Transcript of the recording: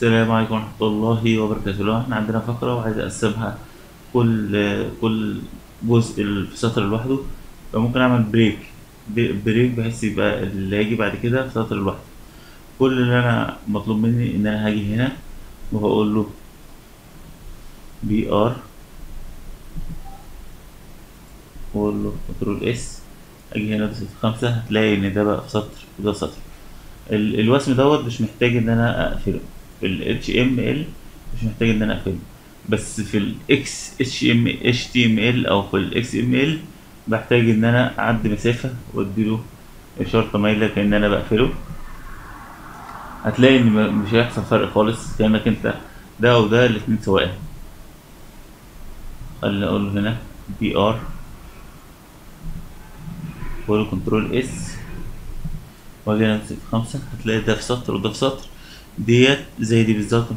السلام عليكم ورحمة الله وبركاته. لو إحنا عندنا فقرة وعايز أقسمها كل كل جزء في سطر لوحده. فممكن أعمل break break بحيث يبقى اللي هيجي بعد كده في سطر لوحده. كل اللي أنا مطلوب مني إن أنا هاجي هنا وهقول له BR واقول له control S أجي هنا دوس خمسة هتلاقي إن ده بقى في سطر وده سطر. ال- الوسم دوت مش محتاج إن أنا أقفله. ال HTML مش محتاج إن أنا اقفله بس في ال XHTML أو في ال XML بحتاج إن أنا أعدي مسافة واديله إشارة مايلة كأن أنا بقفله. هتلاقي إن مش هيحصل فرق خالص كأنك انت ده وده الاتنين سواء. خلينا أقول هنا BR control S وأجي انزل خمسة هتلاقي ده في سطر وده في سطر. ديت زي دي بالظبط.